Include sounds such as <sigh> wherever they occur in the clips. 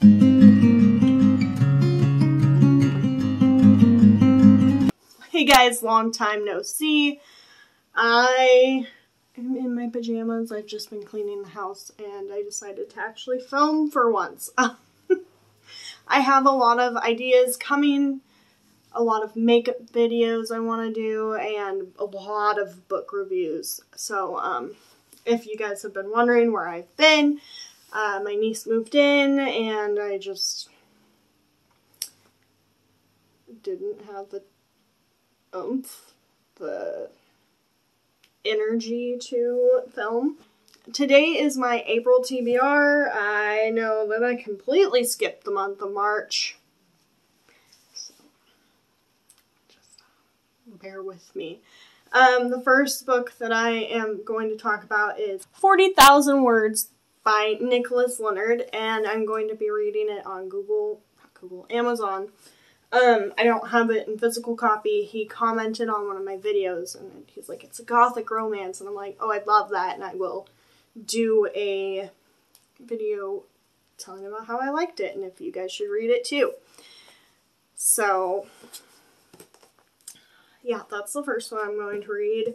Hey guys, long time no see. I am in my pajamas. I've just been cleaning the house and I decided to actually film for once. <laughs> I have a lot of ideas coming, a lot of makeup videos I want to do, and a lot of book reviews. So, um, if you guys have been wondering where I've been, uh, my niece moved in and I just didn't have the oomph, the energy to film. Today is my April TBR. I know that I completely skipped the month of March. So, just bear with me. Um, the first book that I am going to talk about is 40,000 Words by Nicholas Leonard, and I'm going to be reading it on Google, Google, Amazon. Um, I don't have it in physical copy. He commented on one of my videos, and he's like, it's a gothic romance, and I'm like, oh, I'd love that, and I will do a video telling about how I liked it, and if you guys should read it too. So, yeah, that's the first one I'm going to read.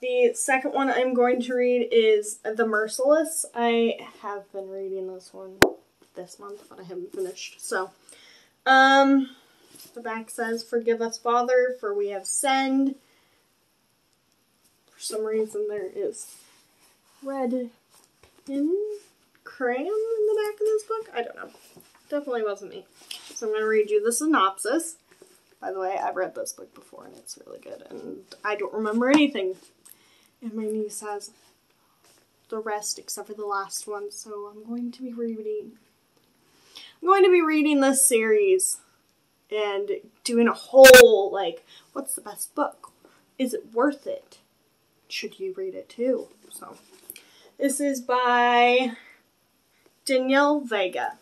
The second one I'm going to read is The Merciless. I have been reading this one this month, but I haven't finished. So, um, the back says, Forgive us, Father, for we have sinned. For some reason, there is red pen crayon in the back of this book. I don't know. Definitely wasn't me. So I'm going to read you the synopsis. By the way, I've read this book before and it's really good, and I don't remember anything. And my niece has the rest except for the last one, so I'm going to be reading. I'm going to be reading this series and doing a whole, like, what's the best book? Is it worth it? Should you read it too? So, this is by Danielle Vega.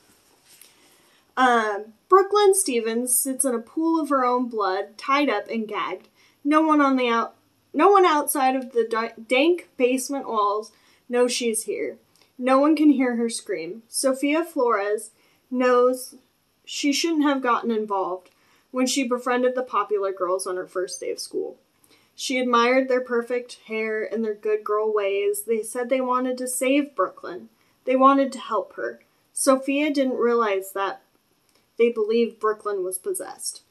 Um, Brooklyn Stevens sits in a pool of her own blood, tied up and gagged. No one on the out, no one outside of the dank basement walls knows she's here. No one can hear her scream. Sophia Flores knows she shouldn't have gotten involved when she befriended the popular girls on her first day of school. She admired their perfect hair and their good girl ways. They said they wanted to save Brooklyn. They wanted to help her. Sophia didn't realize that they believed Brooklyn was possessed.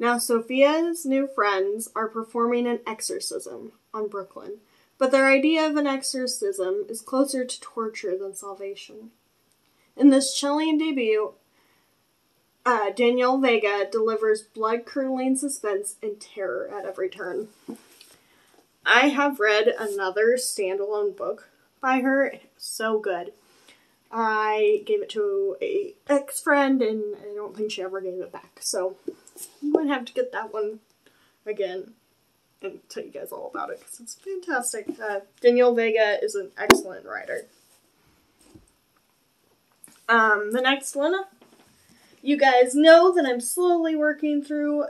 Now, Sophia's new friends are performing an exorcism on Brooklyn, but their idea of an exorcism is closer to torture than salvation. In this chilling debut, uh, Danielle Vega delivers blood curdling suspense and terror at every turn. I have read another standalone book by her, so good. I gave it to a ex friend, and I don't think she ever gave it back. So Going to have to get that one again and tell you guys all about it because it's fantastic. Uh, Danielle Vega is an excellent writer. Um, the next one, you guys know that I'm slowly working through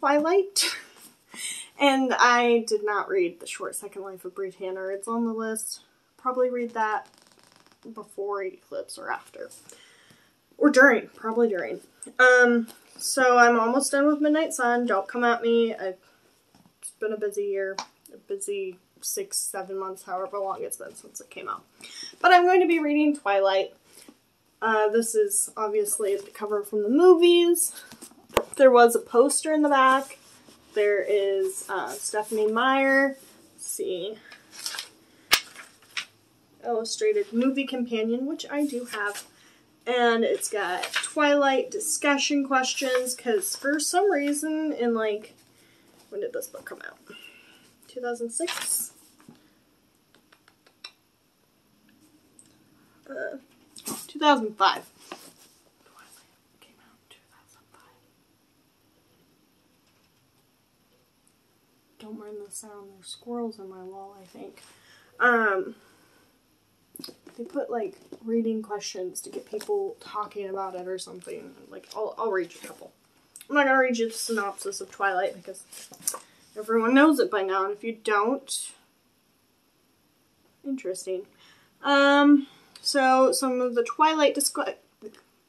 Twilight. <laughs> and I did not read The Short Second Life of Bree Tanner. It's on the list. Probably read that before Eclipse or after. Or during, probably during. Um, so I'm almost done with Midnight Sun. Don't come at me. It's been a busy year, a busy six, seven months, however long it's been since it came out. But I'm going to be reading Twilight. Uh, this is obviously the cover from the movies. There was a poster in the back. There is uh, Stephenie Meyer. Let's see illustrated movie companion, which I do have. And it's got Twilight discussion questions, because for some reason, in like, when did this book come out? 2006? Uh, 2005. Don't mind the sound. There's squirrels in my wall, I think. Um, they put like reading questions to get people talking about it or something. Like I'll I'll read you a couple. I'm not gonna read you the synopsis of Twilight because everyone knows it by now, and if you don't, interesting. Um, so some of the Twilight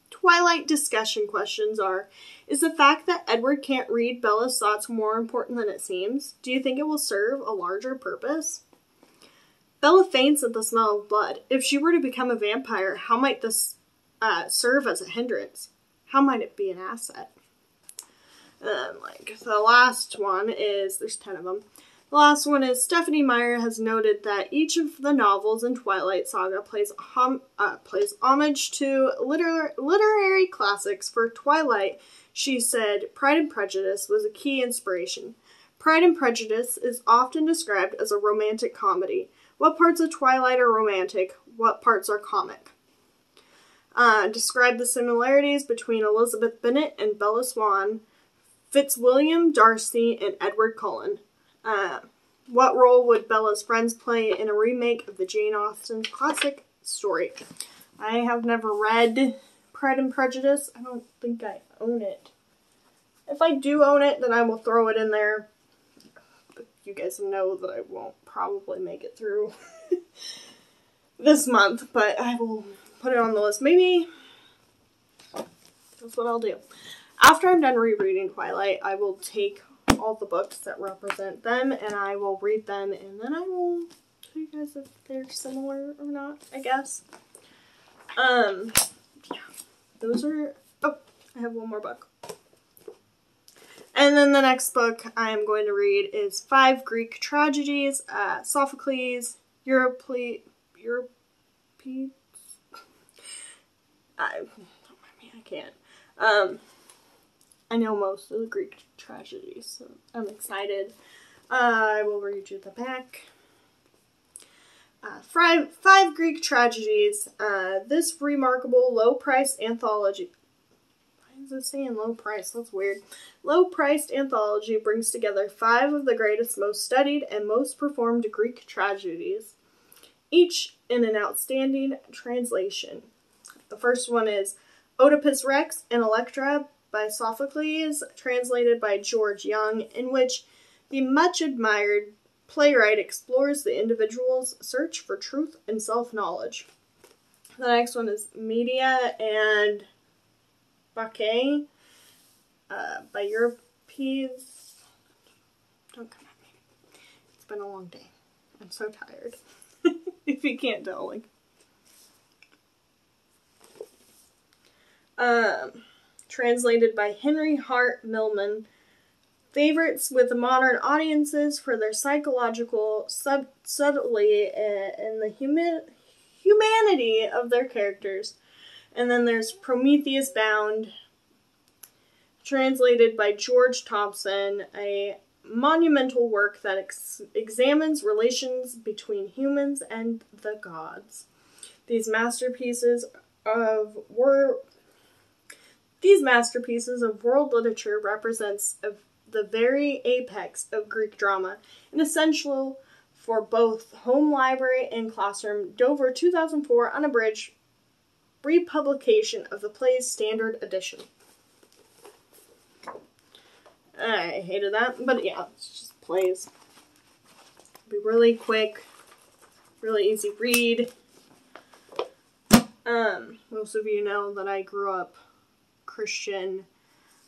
Twilight discussion questions are Is the fact that Edward can't read Bella's thoughts more important than it seems? Do you think it will serve a larger purpose? Bella faints at the smell of blood. If she were to become a vampire, how might this uh, serve as a hindrance? How might it be an asset? And then, like the last one is there's ten of them. The last one is Stephenie Meyer has noted that each of the novels in Twilight Saga plays hom- uh, plays homage to liter- literary classics. For Twilight, she said Pride and Prejudice was a key inspiration. Pride and Prejudice is often described as a romantic comedy. What parts of Twilight are romantic? What parts are comic? Uh, describe the similarities between Elizabeth Bennet and Bella Swan, Fitzwilliam Darcy, and Edward Cullen. Uh, what role would Bella's friends play in a remake of the Jane Austen classic story? I have never read Pride and Prejudice. I don't think I own it. If I do own it, then I will throw it in there. But you guys know that I won't probably make it through <laughs> this month, but I will put it on the list. Maybe that's what I'll do. After I'm done rereading Twilight, I will take all the books that represent them and I will read them and then I will show you guys if they're similar or not, I guess. Um, yeah, those are, oh, I have one more book. And then the next book I am going to read is Five Greek Tragedies, uh, Sophocles, Europe, Europe, <laughs> I, I mean, I can't. Um, I know most of the Greek tragedies, so I'm excited. Uh, I will read you the back. Uh, five, five Greek tragedies. Uh, this remarkable low-priced anthology. Is it saying low price? That's weird. Low-priced anthology brings together five of the greatest, most studied, and most performed Greek tragedies, each in an outstanding translation. The first one is Oedipus Rex and Electra by Sophocles, translated by George Young, in which the much admired playwright explores the individual's search for truth and self knowledge. The next one is Medea and Bacchae uh, by Euripides. Don't come at me. It's been a long day. I'm so tired. <laughs> if you can't tell, like. Um, translated by Henry Hart Milman. Favorites with the modern audiences for their psychological sub- subtlety and the humi- humanity of their characters. And then there's Prometheus Bound, translated by George Thomson, a monumental work that ex- examines relations between humans and the gods. These masterpieces of were these masterpieces of world literature represents the very apex of Greek drama, and essential for both home library and classroom. Dover 2004 unabridged republication of the play's standard edition. I hated that, but yeah, it's just plays. Be really quick, really easy read. Um, most of you know that I grew up Christian.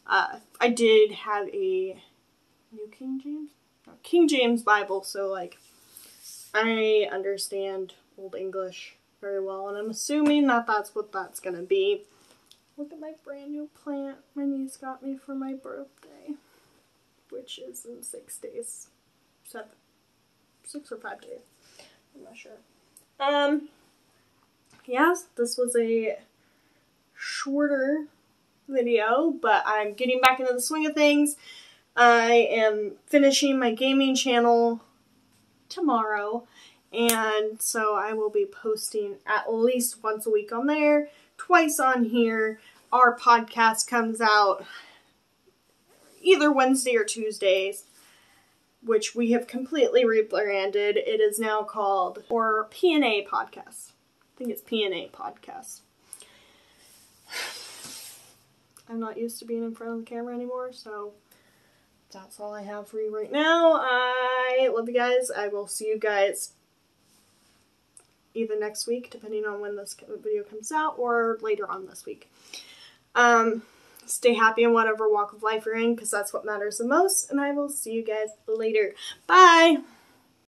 Uh, I did have a New King James, no, King James Bible, so like I understand Old English very well, and I'm assuming that that's what that's gonna be. Look at my brand new plant my niece got me for my birthday, which is in six days, seven, six or five days. I'm not sure. Um, yes, this was a shorter video, but I'm getting back into the swing of things. I am finishing my gaming channel tomorrow, and so I will be posting at least once a week on there, twice on here. Our podcast comes out either Wednesday or Tuesdays, which we have completely rebranded. It is now called or PNA Podcast. I think it's PNA Podcast. <sighs> I'm not used to being in front of the camera anymore, so that's all I have for you right now. I love you guys. I will see you guys either next week, depending on when this video comes out, or later on this week. Um, stay happy in whatever walk of life you're in because that's what matters the most. And I will see you guys later. Bye!